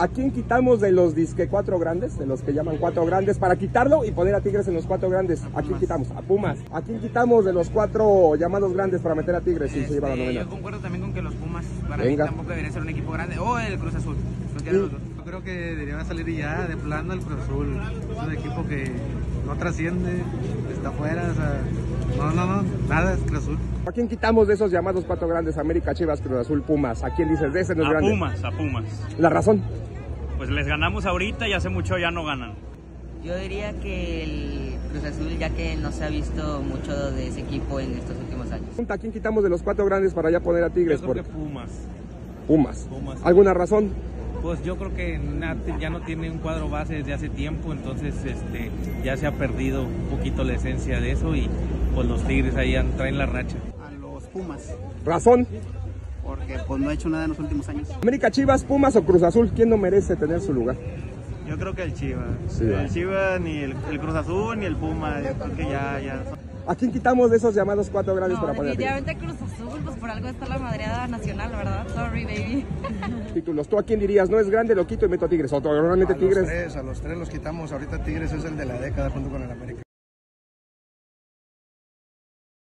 ¿A quién quitamos de los disque cuatro grandes? De los que llaman cuatro grandes, para quitarlo y poner a Tigres en los cuatro grandes. ¿A quién quitamos? A Pumas. ¿A quién quitamos de los cuatro llamados grandes para meter a Tigres si se lleva la Este, novena? yo concuerdo también con que los Pumas para Venga. mí tampoco debería ser un equipo grande o el Cruz Azul. los dos. Yo creo que debería salir ya de plano el Cruz Azul. Es un equipo que no trasciende, está fuera, o sea, no, no, no, nada es Cruz Azul. ¿A quién quitamos de esos llamados cuatro grandes? América, Chivas, Cruz Azul, Pumas. ¿A quién dices de ese no es A grande? Pumas, a Pumas. La razón. Pues les ganamos ahorita y hace mucho ya no ganan. Yo diría que el Cruz Azul, ya que no se ha visto mucho de ese equipo en estos últimos años. ¿A quién quitamos de los cuatro grandes para ya poner a Tigres? Yo creo Por que Pumas. Pumas. Pumas. ¿Alguna razón? Pues yo creo que ya no tiene un cuadro base desde hace tiempo, entonces este, ya se ha perdido un poquito la esencia de eso y pues los Tigres ahí han- traen la racha. a los Pumas, ¿Razón? porque pues no ha hecho nada en los últimos años. América, Chivas, Pumas o Cruz Azul. ¿Quién no merece tener su lugar? Yo creo que el Chivas. Sí, el Chivas, ni el, el Cruz Azul, ni el Puma. Yo creo que ya, ya. ¿A quién quitamos de esos llamados cuatro grandes No, para poner definitivamente Cruz Azul, pues por algo está la madreada nacional, ¿verdad? Sorry, baby. Títulos. ¿Tú a quién dirías? ¿No es grande? Lo quito y meto a Tigres. ¿O normalmente A los Tigres? tres, a los tres los quitamos. Ahorita Tigres es el de la década junto con el América.